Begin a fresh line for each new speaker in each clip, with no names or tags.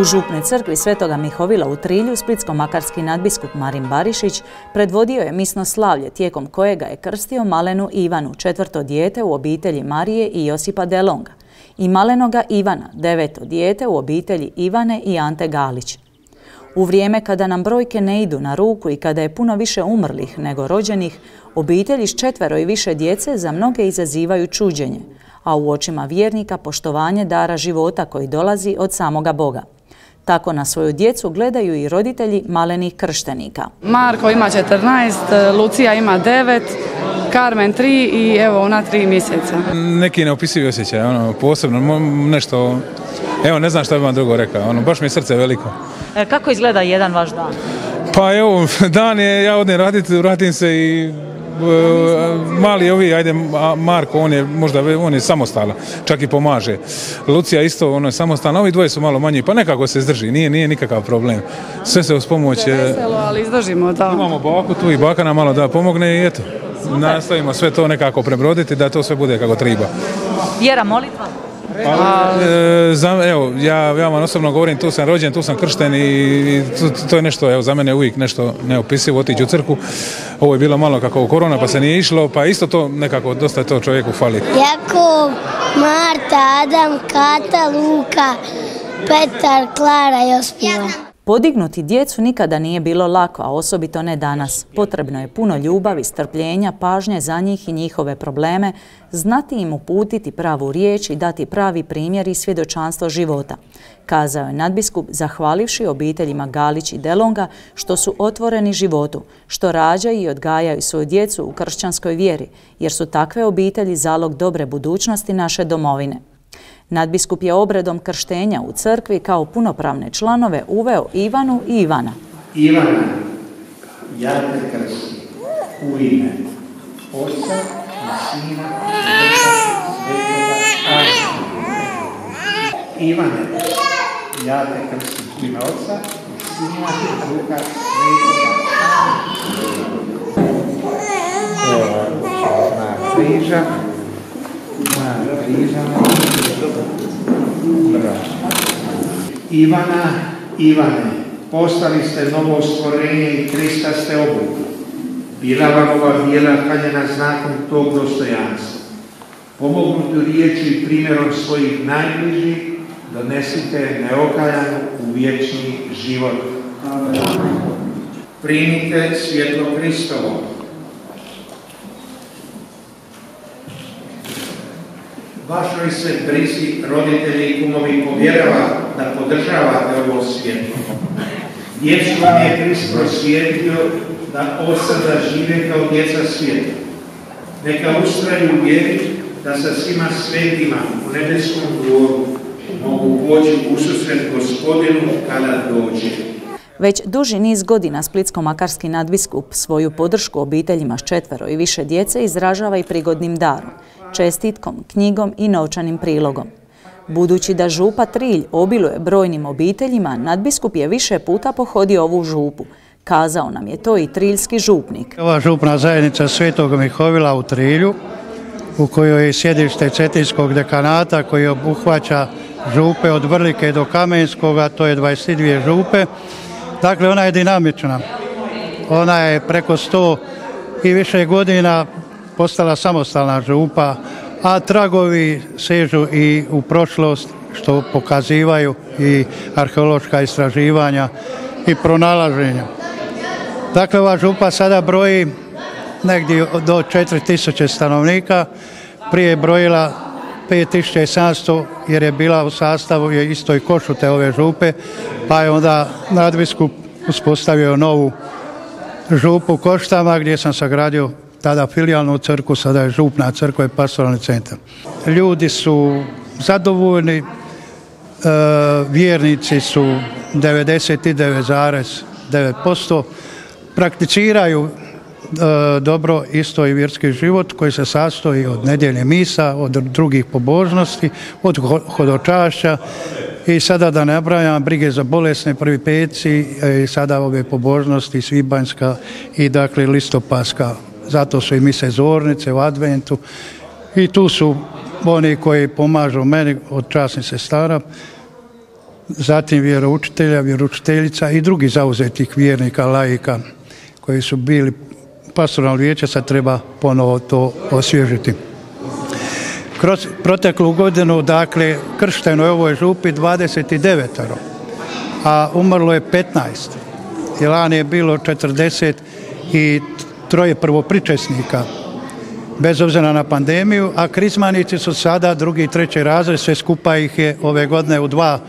U župnoj crkvi Svetoga Mihovila u Trilju splitsko-makarski nadbiskup Marin Barišić predvodio je misno slavlje tijekom kojega je krstio Malenu Ivanu, četvrto dijete u obitelji Marije i Josipa Delonga i Malenoga Ivana, deveto dijete u obitelji Ivane i Ante Galić. U vrijeme kada nam brojke ne idu na ruku i kada je puno više umrlih nego rođenih, obitelji s četvero i više djece za mnoge izazivaju čuđenje, a u očima vjernika poštovanje dara života koji dolazi od samoga Boga. Tako na svoju djecu gledaju i roditelji malenih krštenika.
Marko ima 14, Lucija ima 9, Carmen 3 i evo ona 3 mjeseca.
Neki neopisivi osjećaj, ono, posebno, nešto, evo ne znam što bi vam drugo rekao, ono, baš mi je srce veliko.
E, kako izgleda jedan vaš dan?
Pa evo, dan je, ja odem raditi, vratim se i mali ovi, ajde Marko, on je možda on je samostalan, čak i pomaže. Lucija isto, ono je samostalna, ovi dvoje su malo manji, pa nekako se izdrži, nije, nije nikakav problem. Sve se uz pomoć...
Veselo, ali izdržimo, da.
Imamo baku tu i baka nam malo da pomogne i eto, nastavimo sve to nekako prebroditi da to sve bude kako treba.
Vjera molitva?
Pa, e, evo, ja, ja vam osobno govorim, tu sam rođen, tu sam kršten i to, je nešto, evo, za mene uvijek nešto neopisivo otići u crku. Ovo je bilo malo kako u korona, pa se nije išlo, pa isto to nekako dosta to čovjeku fali.
Jakov, Marta, Adam, Kata, Luka, Petar, Klara, Jospina.
Podignuti djecu nikada nije bilo lako, a osobito ne danas. Potrebno je puno ljubavi, strpljenja, pažnje za njih i njihove probleme, znati im uputiti pravu riječ i dati pravi primjer i svjedočanstvo života. Kazao je nadbiskup zahvalivši obiteljima Galić i Delonga što su otvoreni životu, što rađaju i odgajaju svoju djecu u kršćanskoj vjeri, jer su takve obitelji zalog dobre budućnosti naše domovine. Nadbiskup je obredom krštenja u crkvi kao punopravne članove uveo Ivanu i Ivana.
Ivana, ja te krstim u ime Oca i Sina i Ivane, ja te krstim u ime Oca i Sina i Duha Svetoga. Križa, Ivana, Ivane, postali ste novo stvorenje i Krista ste obukli. Bila vam ova bijela haljena znakom tog dostojanstva. Pomognuti riječi i primjerom svojih najbližih, donesite neokajanu u vječni život. Primite svjetlo Kristovo, vašoj se brizi roditelji i kumovi povjerava da podržavate ovo svijeto. Djecu vam je Krist prosvijetio da od sada žive kao djeca svijeta. Neka ustraju u vjeri da sa svima svetima u nebeskom dvoru mogu poći u susret gospodinu kada dođe.
Već duži niz godina Splitsko-Makarski nadbiskup svoju podršku obiteljima s četvero i više djece izražava i prigodnim darom čestitkom, knjigom i novčanim prilogom. Budući da župa Trilj obiluje brojnim obiteljima, nadbiskup je više puta pohodio ovu župu. Kazao nam je to i triljski župnik.
Ova župna zajednica Svetog Mihovila u Trilju, u kojoj je sjedište Cetinskog dekanata koji obuhvaća župe od Vrlike do Kamenskoga, to je 22 župe. Dakle, ona je dinamična. Ona je preko 100 i više godina postala samostalna župa, a tragovi sežu i u prošlost što pokazivaju i arheološka istraživanja i pronalaženja. Dakle, ova župa sada broji negdje do 4000 stanovnika, prije je brojila 5700 jer je bila u sastavu je istoj košute ove župe, pa je onda nadbiskup uspostavio novu župu Koštama gdje sam sagradio tada filijalnu crku, sada je župna crkva i pastoralni centar. Ljudi su zadovoljni, e, vjernici su 99,9%, prakticiraju dobro isto i vjerski život koji se sastoji od nedjelje misa, od drugih pobožnosti, od hodočašća. I sada da ne nabrajam brige za bolesne prvi peci i sada ove pobožnosti svibanjska i dakle listopaska zato su i mise zornice u adventu. I tu su oni koji pomažu meni od časnih sestara. Zatim vjeroučitelja, vjeroučiteljica i drugih zauzetih vjernika, laika koji su bili pastoralno vijeće, sad treba ponovo to osvježiti. Kroz proteklu godinu, dakle, kršteno je ovoj župi 29 a umrlo je 15. I lani je bilo 40 i troje prvopričesnika bez obzira na pandemiju, a krizmanici su sada drugi i treći razred, sve skupa ih je ove godine u dva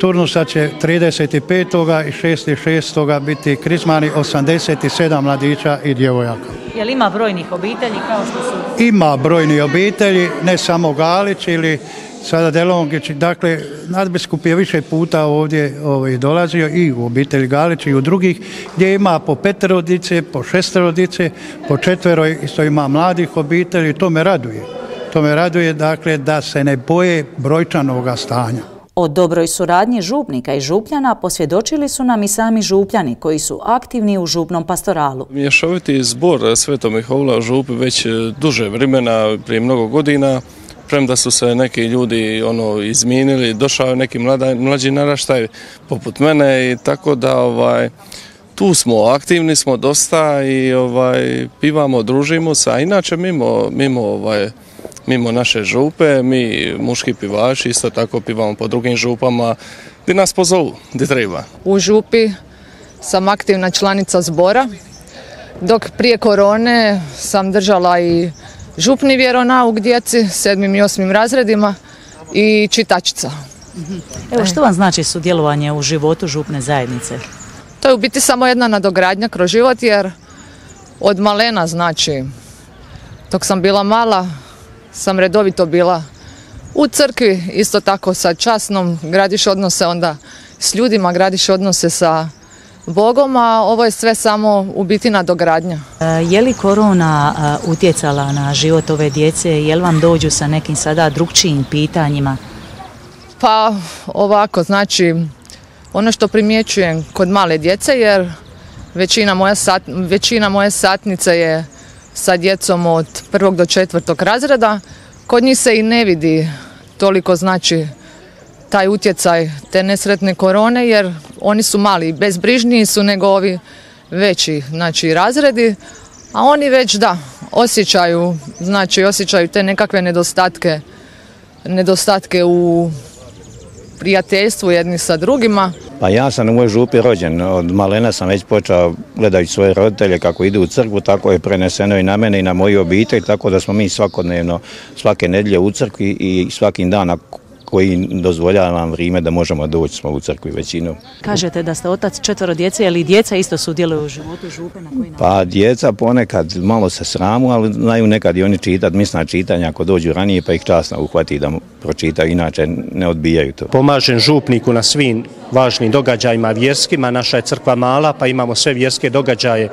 turnusa će 35. i 6. biti krizmani 87 mladića i djevojaka.
Je li ima brojnih obitelji kao što su?
Ima brojni obitelji, ne samo Galić ili sada Delongić. Dakle, nadbiskup je više puta ovdje ovaj, dolazio i u obitelji Galić i u drugih gdje ima po petero dice, po šestero dice, po četvero isto ima mladih obitelji. To me raduje. To me raduje dakle da se ne boje brojčanog stanja.
O dobroj suradnji župnika i župljana posvjedočili su nam i sami župljani koji su aktivni u župnom pastoralu.
Mješoviti zbor Sveto Mihovla župi već duže vremena, prije mnogo godina, premda su se neki ljudi ono došao neki mlađi naraštaj poput mene i tako da ovaj tu smo, aktivni smo dosta i ovaj pivamo, družimo se, a inače mimo, mimo ovaj mimo naše župe, mi muški pivači isto tako pivamo po drugim župama gdje nas pozovu, gdje treba.
U župi sam aktivna članica zbora, dok prije korone sam držala i župni vjeronauk djeci, sedmim i osmim razredima i čitačica.
Evo što vam znači sudjelovanje u životu župne zajednice?
To je u biti samo jedna nadogradnja kroz život jer od malena znači dok sam bila mala sam redovito bila u crkvi, isto tako sa časnom, gradiš odnose onda s ljudima, gradiš odnose sa Bogom, a ovo je sve samo u biti nadogradnja.
E, je li korona e, utjecala na život ove djece? Je li vam dođu sa nekim sada drugčijim pitanjima?
Pa ovako, znači ono što primjećujem kod male djece jer većina, moja većina moje satnice je sa djecom od prvog do četvrtog razreda. Kod njih se i ne vidi toliko znači taj utjecaj te nesretne korone jer oni su mali, bezbrižniji su nego ovi veći znači razredi, a oni već da osjećaju, znači osjećaju te nekakve nedostatke, nedostatke u prijateljstvu jedni sa drugima.
Pa ja sam u mojoj župi rođen, od malena sam već počeo gledajući svoje roditelje kako idu u crkvu, tako je preneseno i na mene i na moju obitelj, tako da smo mi svakodnevno, svake nedjelje u crkvi i svakim dana koji dozvoljava nam vrijeme da možemo doći smo u crkvi većinu.
Kažete da ste otac četvero djece, ali djeca isto sudjeluju u životu župe na koji
Pa djeca ponekad malo se sramu, ali znaju nekad i oni čitati misna čitanja ako dođu ranije pa ih časno uhvati da pročitaju, inače ne odbijaju to.
Pomažem župniku na svim važnim događajima vjerskima, naša je crkva mala pa imamo sve vjerske događaje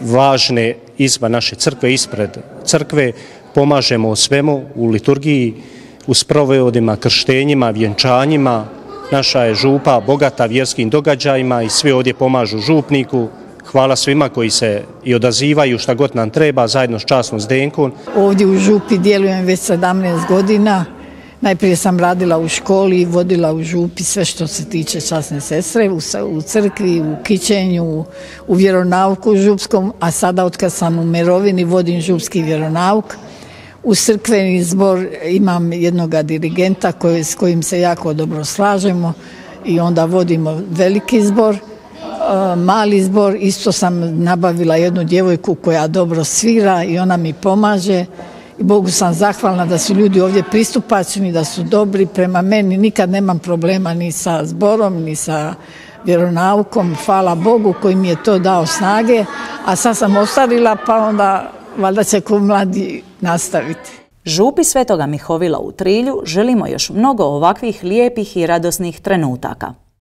važne izvan naše crkve, ispred crkve, pomažemo svemu, u liturgiji, u sprovodima, krštenjima, vjenčanjima. Naša je župa bogata vjerskim događajima i svi ovdje pomažu župniku. Hvala svima koji se i odazivaju šta god nam treba zajedno s časnom Zdenkom.
Ovdje u župi djelujem već 17 godina. Najprije sam radila u školi vodila u župi sve što se tiče časne sestre, u crkvi, u kićenju, u vjeronauku župskom, a sada od kad sam u Merovini vodim župski vjeronauk. U crkveni zbor imam jednog dirigenta s kojim se jako dobro slažemo i onda vodimo veliki zbor. E, mali zbor, isto sam nabavila jednu djevojku koja dobro svira i ona mi pomaže. I Bogu sam zahvalna da su ljudi ovdje pristupačni, da su dobri prema meni. Nikad nemam problema ni sa zborom, ni sa vjeronaukom. Hvala Bogu koji mi je to dao snage. A sad sam ostarila pa onda valjda će ko mladi nastaviti.
Župi Svetoga Mihovila u Trilju želimo još mnogo ovakvih lijepih i radosnih trenutaka.